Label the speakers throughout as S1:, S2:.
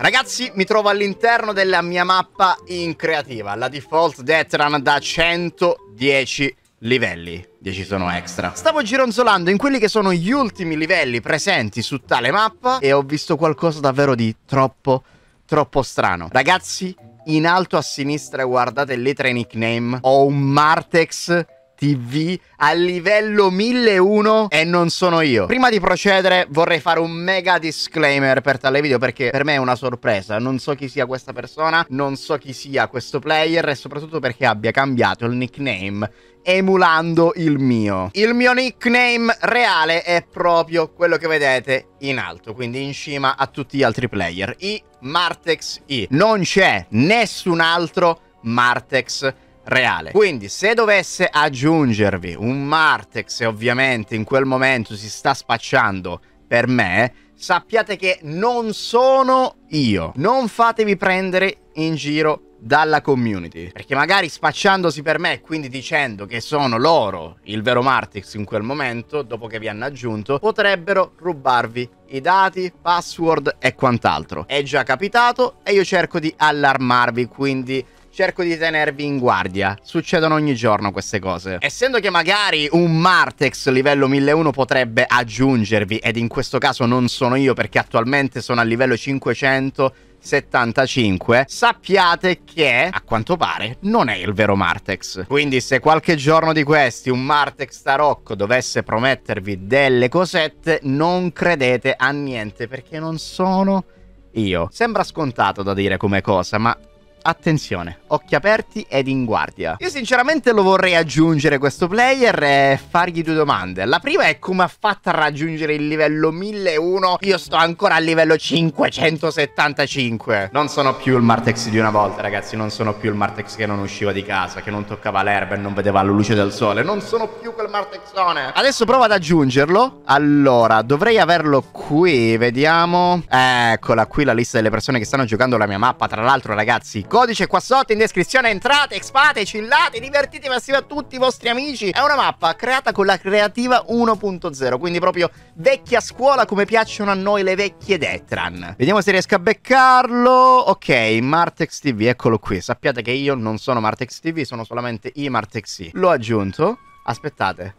S1: Ragazzi, mi trovo all'interno della mia mappa in creativa, la default Detran da 110 livelli. 10 sono extra. Stavo gironzolando in quelli che sono gli ultimi livelli presenti su tale mappa e ho visto qualcosa davvero di troppo, troppo strano. Ragazzi, in alto a sinistra, guardate lì tra i nickname, ho un Martex TV a livello 1001 e non sono io. Prima di procedere vorrei fare un mega disclaimer per tale video perché per me è una sorpresa. Non so chi sia questa persona, non so chi sia questo player e soprattutto perché abbia cambiato il nickname emulando il mio. Il mio nickname reale è proprio quello che vedete in alto, quindi in cima a tutti gli altri player. I Martex I. Non c'è nessun altro Martex reale. Quindi se dovesse aggiungervi un Martex e ovviamente in quel momento si sta spacciando per me, sappiate che non sono io. Non fatevi prendere in giro dalla community. Perché magari spacciandosi per me quindi dicendo che sono loro il vero Martix in quel momento, dopo che vi hanno aggiunto, potrebbero rubarvi i dati, password e quant'altro. È già capitato e io cerco di allarmarvi, quindi cerco di tenervi in guardia. Succedono ogni giorno queste cose. Essendo che magari un Martex livello 1001 potrebbe aggiungervi, ed in questo caso non sono io perché attualmente sono a livello 500 75, sappiate che a quanto pare non è il vero Martex. Quindi se qualche giorno di questi un Martex Tarocco dovesse promettervi delle cosette, non credete a niente perché non sono io. Sembra scontato da dire come cosa, ma Attenzione, occhi aperti ed in guardia. Io sinceramente lo vorrei aggiungere questo player e fargli due domande. La prima è come ha fatto a raggiungere il livello 1001. Io sto ancora al livello 575. Non sono più il Martex di una volta, ragazzi. Non sono più il Martex che non usciva di casa, che non toccava l'erba e non vedeva la luce del sole. Non sono più quel Martexone. Adesso provo ad aggiungerlo. Allora, dovrei averlo qui, vediamo. Eccola qui la lista delle persone che stanno giocando la mia mappa. Tra l'altro, ragazzi, Codice qua sotto in descrizione, entrate, expate, chillate, divertitevi assieme a tutti i vostri amici. È una mappa creata con la creativa 1.0, quindi proprio vecchia scuola come piacciono a noi le vecchie Detran. Vediamo se riesco a beccarlo. Ok, Martex TV, eccolo qui. Sappiate che io non sono Martex TV, sono solamente i Martex. L'ho aggiunto. Aspettate.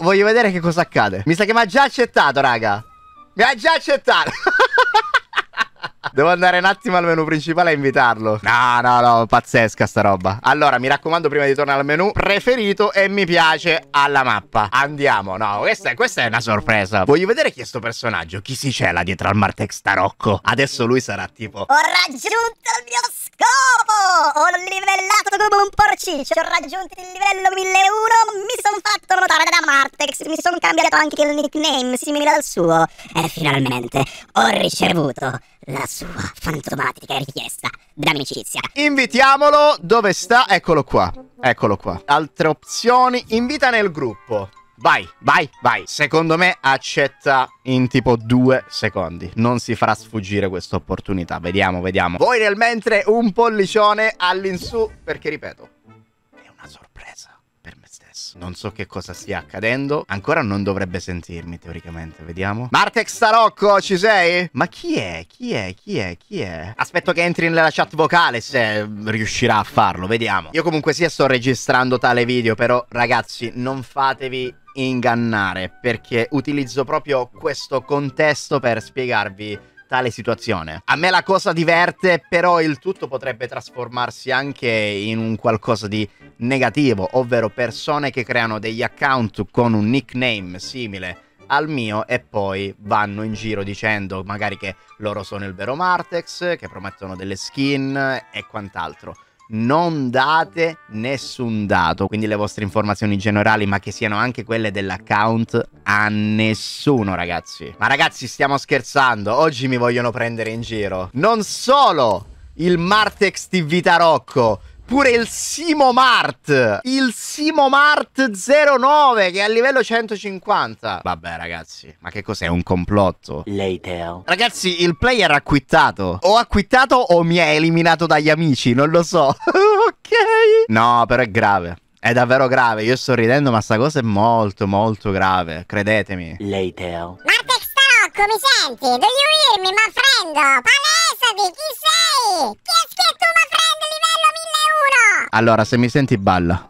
S1: voglio vedere che cosa accade. Mi sa che mi ha già accettato, raga. Mi ha già accettato. Devo andare un attimo al menu principale a invitarlo. No, no, no, pazzesca sta roba. Allora, mi raccomando, prima di tornare al menu, preferito e mi piace alla mappa. Andiamo. No, questa è, questa è una sorpresa. Voglio vedere chi è sto personaggio. Chi si cela dietro al Martex Tarocco. Adesso lui sarà tipo...
S2: Ho raggiunto il mio scopo! Ho livellato come un porciccio, ho raggiunto il livello 1001, mi sono fatto notare da Martex, mi sono cambiato anche il nickname simile al suo e finalmente ho ricevuto la sua fantomatica richiesta d'amicizia.
S1: Invitiamolo, dove sta? Eccolo qua, eccolo qua. Altre opzioni, invita nel gruppo. Vai, vai, vai. Secondo me accetta in tipo due secondi. Non si farà sfuggire questa opportunità. Vediamo, vediamo. Voi nel mentre un pollicione all'insù, perché ripeto, Non so che cosa stia accadendo. Ancora non dovrebbe sentirmi, teoricamente. Vediamo. Martex Tarocco, ci sei? Ma chi è? Chi è? Chi è? Chi è? Aspetto che entri nella chat vocale se riuscirà a farlo. Vediamo. Io comunque sia sto registrando tale video, però ragazzi, non fatevi ingannare perché utilizzo proprio questo contesto per spiegarvi tale situazione. A me la cosa diverte, però il tutto potrebbe trasformarsi anche in un qualcosa di negativo, ovvero persone che creano degli account con un nickname simile al mio e poi vanno in giro dicendo magari che loro sono il vero Martex, che promettono delle skin e quant'altro non date nessun dato, quindi le vostre informazioni generali, ma che siano anche quelle dell'account, a nessuno, ragazzi. Ma ragazzi, stiamo scherzando, oggi mi vogliono prendere in giro. Non solo il Martex TV Tarocco, pure il Simo Mart. Il Simo Mart 09 che è a livello 150. Vabbè, ragazzi, ma che cos'è? Un complotto?
S3: Later.
S1: Ragazzi, il player ha quittato. O ha quittato o mi ha eliminato dagli amici, non lo so. ok. No, però è grave. È davvero grave. Io sto ridendo, ma sta cosa è molto, molto grave. Credetemi.
S3: Later.
S2: Martex Tarocco, mi senti? Do you hear me, my friend? Palesati, chi
S1: Allora, se mi senti balla.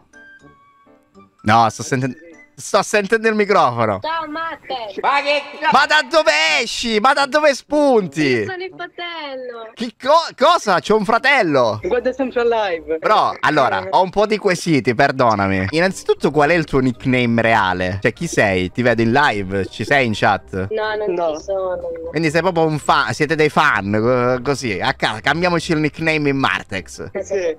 S1: No, sto sentendo... Sto sentendo il microfono.
S3: Ciao Matte!
S4: Ma che
S1: Ma da dove esci? Ma da dove spunti?
S3: Sono il fratello!
S1: Chi co- cosa? C'ho un fratello.
S4: Guarda sempre live.
S1: Bro, allora, ho un po' di quesiti, perdonami. Innanzitutto, qual è il tuo nickname reale? Cioè, chi sei? Ti vedo in live? Ci sei in chat?
S3: No, non
S4: No.
S3: ci sono.
S1: Quindi sei proprio un fan, siete dei fan, co- così. A caso, cambiamoci il nickname in Martex.
S4: Sì.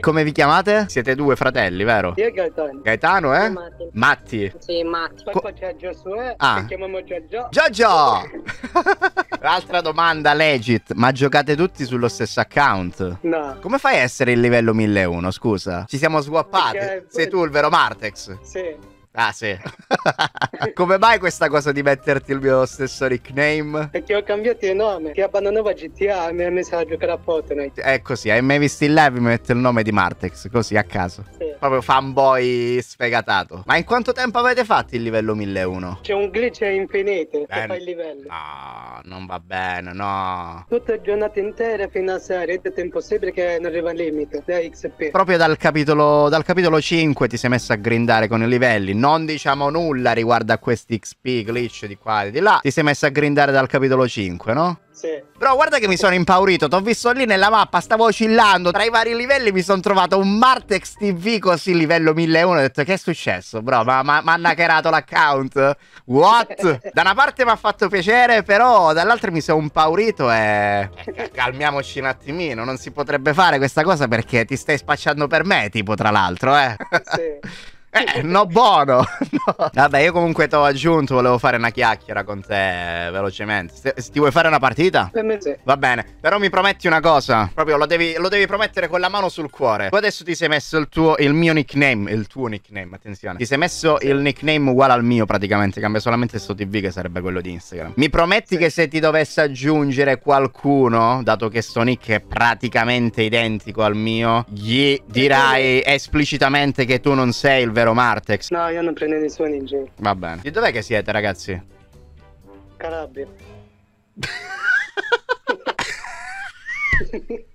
S1: Come vi chiamate? Siete due fratelli, vero?
S4: Io e Gaetano.
S1: Gaetano, eh?
S3: Matti.
S1: Matti.
S3: Sì, Matti.
S4: Poi
S1: Co-
S4: qua c'è Giosuè.
S1: Ah.
S4: Che chiamiamo Giorgio.
S1: Giorgio! L'altra domanda legit, ma giocate tutti sullo stesso account?
S4: No.
S1: Come fai a essere il livello 1001, scusa? Ci siamo swappati.
S4: Perché-
S1: Sei tu il vero Martex?
S4: Sì.
S1: Ah, sì. Come mai questa cosa di metterti il mio stesso nickname?
S4: Perché ho cambiato il nome. Che abbandonava GTA e mi ha messo a giocare a Fortnite.
S1: È così, hai mai visto in live mi mette il nome di Martex, così a caso.
S4: Sì.
S1: Proprio fanboy sfegatato. Ma in quanto tempo avete fatto il livello 1001?
S4: C'è un glitch infinito che
S1: Eh,
S4: fa il livello.
S1: No, non va bene, no.
S4: Tutte giornate intere fino a sera. È impossibile che non arriva al limite. Da XP.
S1: Proprio dal capitolo, dal capitolo 5 ti sei messo a grindare con i livelli. Non diciamo nulla riguardo a questi XP, glitch di qua e di là. Ti sei messo a grindare dal capitolo 5, no?
S4: Sì.
S1: Bro, guarda che mi sono impaurito. T'ho visto lì nella mappa, stavo oscillando. Tra i vari livelli mi sono trovato un Martex TV così, livello 1001. Ho detto, che è successo, bro? Ma mi ha hackerato l'account? What? Da una parte mi ha fatto piacere, però dall'altra mi sono impaurito e... Eh, Calmiamoci un attimino. Non si potrebbe fare questa cosa perché ti stai spacciando per me, tipo, tra l'altro, eh.
S4: Sì.
S1: Eh, no buono. No. Vabbè, io comunque ti ho aggiunto, volevo fare una chiacchiera con te velocemente. Se, se ti vuoi fare una partita?
S4: Per me sì.
S1: Va bene, però mi prometti una cosa. Proprio lo devi, lo devi promettere con la mano sul cuore. Tu adesso ti sei messo il tuo, il mio nickname. Il tuo nickname, attenzione. Ti sei messo il nickname uguale al mio, praticamente. Cambia solamente sto TV, che sarebbe quello di Instagram. Mi prometti che se ti dovesse aggiungere qualcuno, dato che sto nick è praticamente identico al mio, gli dirai esplicitamente che tu non sei il vero Martex.
S4: No, io non prendo nessuno in giro.
S1: Va bene. Di dov'è che siete, ragazzi?
S4: Calabria.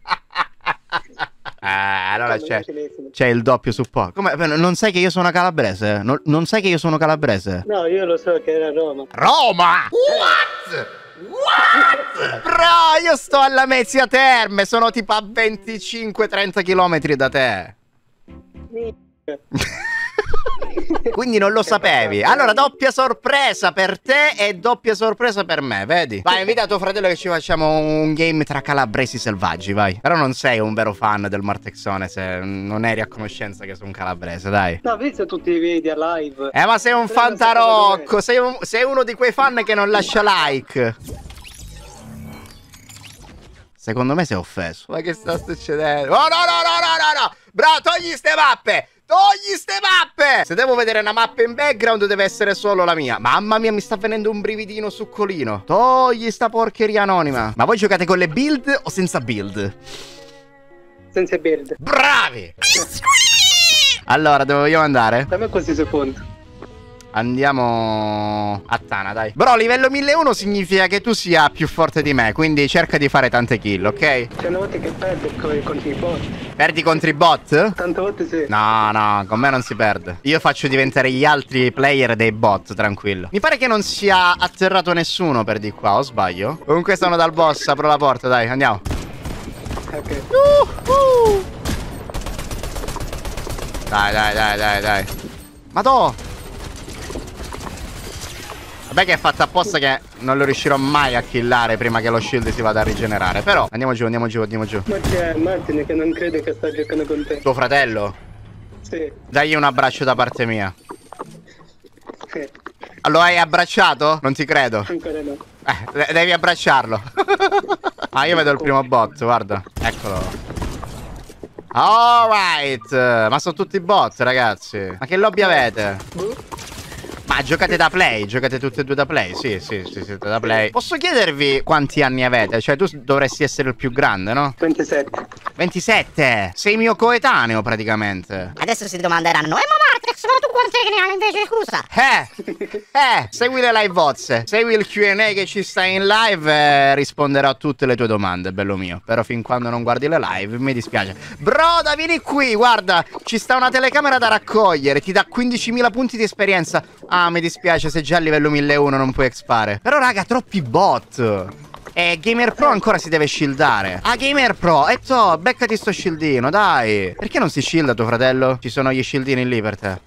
S1: Eh, allora c'è. C'è il doppio supporto. Come? Beh, Non sai che io sono calabrese? Non, non sai che io sono calabrese?
S4: No, io lo so che era Roma.
S1: Roma! What? What? Bro, io sto alla Mezzia Terme, sono tipo a 25-30 km da te. Quindi non lo sapevi. Allora, doppia sorpresa per te e doppia sorpresa per me, vedi? Vai, invita tuo fratello che ci facciamo un game tra calabresi selvaggi, vai. Però non sei un vero fan del Martexone se non eri a conoscenza che sono un calabrese, dai.
S4: No, ho visto tutti i video live.
S1: Eh, ma sei un fantarocco, sei, un- sei uno di quei fan che non lascia like. Secondo me sei offeso. Ma che sta succedendo? Oh no, no, no, no, no, no! Bro, togli ste mappe! Togli ste mappe! Se devo vedere una mappa in background deve essere solo la mia. Mamma mia, mi sta venendo un brividino succolino. Togli sta porcheria anonima. Ma voi giocate con le build o senza build?
S4: Senza build.
S1: Bravi! Allora, dove vogliamo andare?
S4: Dammi questi secondi.
S1: Andiamo a Tana, dai. Bro, livello 1001 significa che tu sia più forte di me, quindi cerca di fare tante kill, ok?
S4: C'è una volta che perdo con, contro i bot.
S1: Perdi contro i bot?
S4: Tante volte sì.
S1: No, no, con me non si perde. Io faccio diventare gli altri player dei bot, tranquillo. Mi pare che non sia atterrato nessuno per di qua, o sbaglio? Comunque sono dal boss, apro la porta, dai, andiamo.
S4: Ok.
S1: Uh, Dai, dai, dai, dai, dai. Madò! Vabbè che è fatta apposta che non lo riuscirò mai a killare prima che lo shield si vada a rigenerare. Però andiamo giù, andiamo giù, andiamo giù.
S4: Ma c'è Martin che non crede che sta giocando con te.
S1: Tuo fratello?
S4: Sì.
S1: Dagli un abbraccio da parte mia.
S4: Sì.
S1: Lo hai abbracciato? Non ti credo.
S4: Ancora no.
S1: Eh, de- devi abbracciarlo. ah, io vedo il primo bot, guarda. Eccolo. Alright. Ma sono tutti bot, ragazzi. Ma che lobby avete? Ma giocate da play? Giocate tutte e due da play? Sì, sì, sì, siete da play. Posso chiedervi quanti anni avete? Cioè, tu dovresti essere il più grande, no?
S4: 27.
S1: 27! Sei mio coetaneo, praticamente.
S2: Adesso si domanderanno, e ma Martex, ma tu quante ne invece, scusa?
S1: Eh, eh, segui le live voz, segui il Q&A che ci sta in live e risponderò a tutte le tue domande, bello mio. Però fin quando non guardi le live mi dispiace. Broda, vieni qui, guarda, ci sta una telecamera da raccogliere, ti dà 15.000 punti di esperienza. Ah, mi dispiace, se già a livello 1001 non puoi expare. Però raga, troppi bot. Eh, Gamer Pro ancora si deve shieldare. Ah, Gamer Pro, e to, beccati sto shieldino, dai. Perché non si shielda tuo fratello? Ci sono gli shieldini lì per te.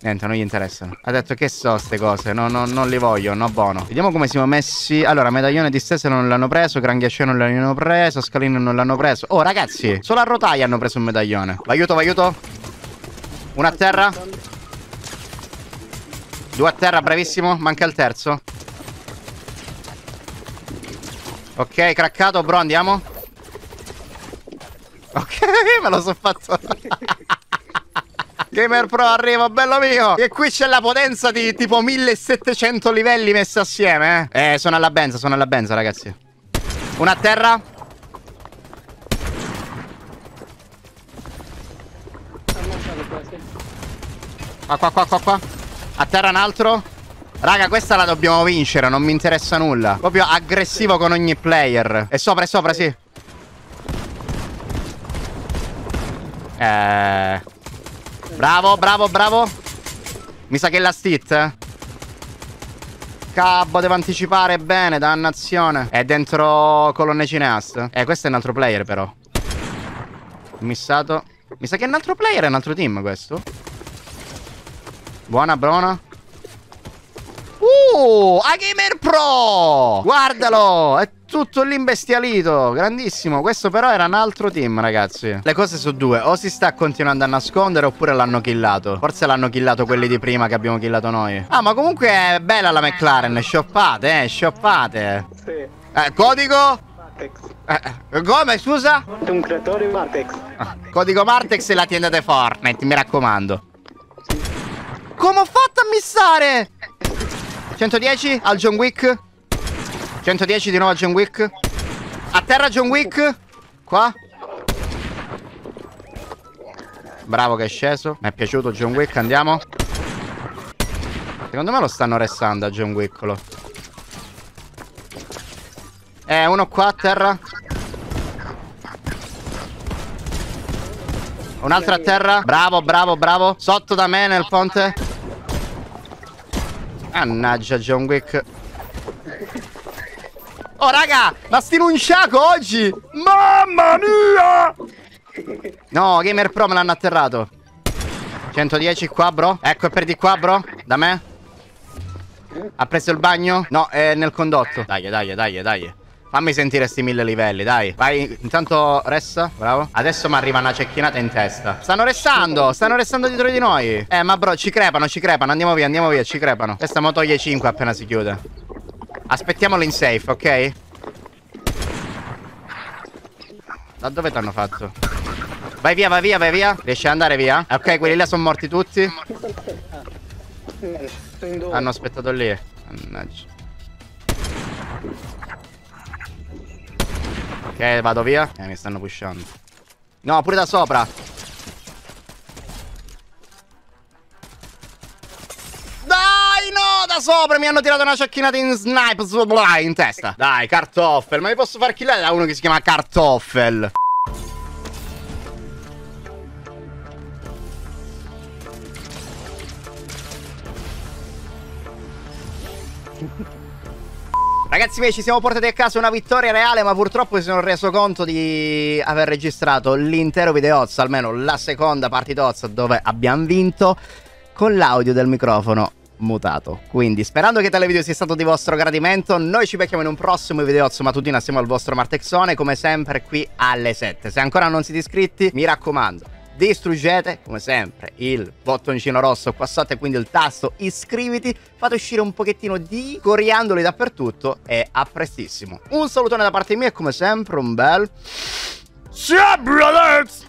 S1: Niente, non gli interessano. Ha detto che so ste cose, no, no, non li voglio, no buono. Vediamo come siamo messi. Allora, medaglione di stessa non l'hanno preso, gran non l'hanno preso, scalino non l'hanno preso. Oh, ragazzi, solo a rotaia hanno preso un medaglione. Vaiuto, vaiuto. Uno a terra. Due a terra, bravissimo. Manca il terzo. Ok, craccato, bro, andiamo. Ok, me lo so fatto. Gamer Pro arriva, bello mio. E qui c'è la potenza di tipo 1700 livelli messi assieme, eh. Eh, sono alla benza, sono alla benza, ragazzi. Una a terra. Qua, qua, qua, qua, qua. A terra un altro. Raga, questa la dobbiamo vincere, non mi interessa nulla. Proprio aggressivo con ogni player. E sopra, è sopra, sì. Eh... Bravo, bravo, bravo. Mi sa che è la stit. eh. Cabbo, devo anticipare bene, dannazione. È dentro colonne cineast. Eh, questo è un altro player però. Missato. Mi sa che è un altro player, è un altro team questo. Buona, buona. Uh, a Gamer Pro! Guardalo! È tutto lì imbestialito. Grandissimo. Questo però era un altro team, ragazzi. Le cose su due. O si sta continuando a nascondere oppure l'hanno killato. Forse l'hanno killato quelli di prima che abbiamo killato noi. Ah, ma comunque è bella la McLaren. Shoppate, eh, shoppate.
S4: Sì.
S1: Eh, codico?
S4: Martex.
S1: Eh, come, scusa?
S4: È un creatore Martex.
S1: Ah, codico Martex e la tienda di Fortnite, mi raccomando. Come ho fatto a missare? 110 al John Wick. 110 di nuovo al John Wick. A terra John Wick. Qua. Bravo che è sceso. Mi è piaciuto John Wick, andiamo. Secondo me lo stanno restando a John Wickolo. Eh, uno qua a terra. Un altro a terra. Bravo, bravo, bravo. Sotto da me nel ponte. Mannaggia John Wick. Oh raga, ma sti nunciaco oggi. Mamma mia. No, Gamer Pro me l'hanno atterrato. 110 qua, bro. Ecco, è per di qua, bro. Da me. Ha preso il bagno? No, è nel condotto. Dai, dai, dai, dai. Fammi sentire sti mille livelli, dai. Vai, intanto resta, bravo. Adesso mi arriva una cecchinata in testa. Stanno restando, stanno restando dietro di noi. Eh, ma bro, ci crepano, ci crepano. Andiamo via, andiamo via, ci crepano. Questa mo toglie 5 appena si chiude. Aspettiamolo in safe, ok? Da dove t'hanno fatto? Vai via, vai via, vai via. Riesci ad andare via? Ok, quelli là sono morti tutti.
S4: Eh.
S1: Hanno aspettato lì. Mannaggia. Ok, vado via. Eh, mi stanno pushando. No, pure da sopra. Dai, no, da sopra mi hanno tirato una ciacchinata in snipe in testa. Dai, Kartoffel, ma mi posso far killare da uno che si chiama Kartoffel. Ragazzi miei ci siamo portati a casa una vittoria reale ma purtroppo mi sono reso conto di aver registrato l'intero videozzo, almeno la seconda partitozza dove abbiamo vinto con l'audio del microfono mutato. Quindi sperando che tale video sia stato di vostro gradimento, noi ci becchiamo in un prossimo videozzo mattutino assieme al vostro Martexone come sempre qui alle 7. Se ancora non siete iscritti mi raccomando distruggete come sempre il bottoncino rosso qua sotto e quindi il tasto iscriviti. Fate uscire un pochettino di coriandoli dappertutto e a prestissimo. Un salutone da parte mia e come sempre un bel Ciao brothers